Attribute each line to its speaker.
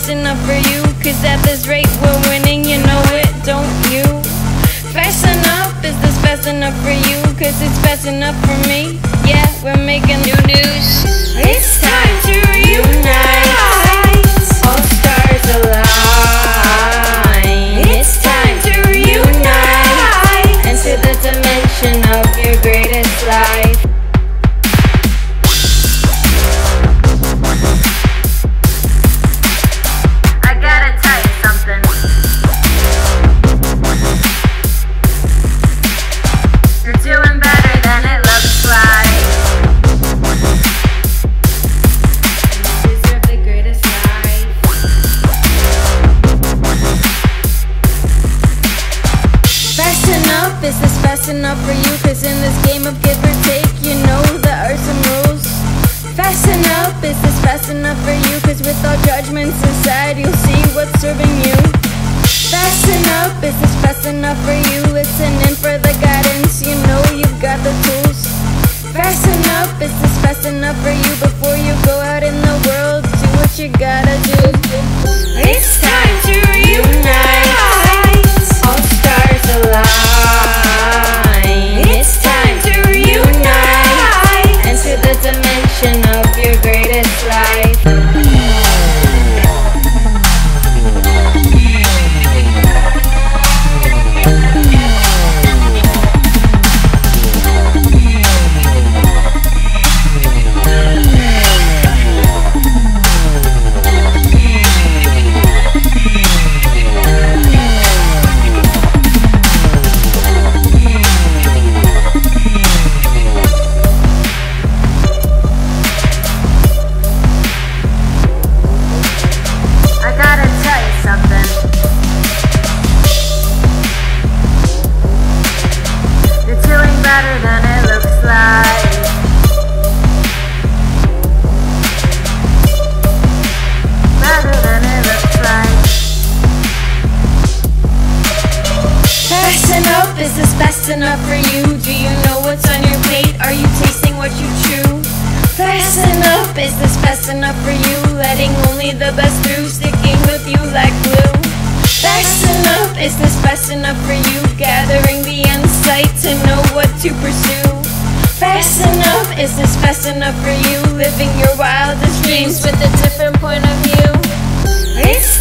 Speaker 1: fast enough for you? Cause at this rate we're winning, you know it, don't you? Fast enough, is this fast enough for you? Cause it's fast enough for me Yeah, we're making new news It's time to reunite fast enough for you? Cause in this game of give or take, you know there are some rules Fast enough, is this fast enough for you? Cause with all judgments aside, you'll see what's serving you Fast enough, is this fast enough for you? Listen in for the guidance, you know you've got the tools Fast enough, is this fast enough for you? Before you go out in the world, do what you gotta do It's time to
Speaker 2: than it looks like. Better than it looks like.
Speaker 1: Enough, is this enough for you? Do you know what's on your plate? Are you tasting what you chew? Fast enough, is this fast enough for you? Letting only the best through, sticking Fast enough, is this fast enough for you? Living your wildest dreams with a different point of view. It's.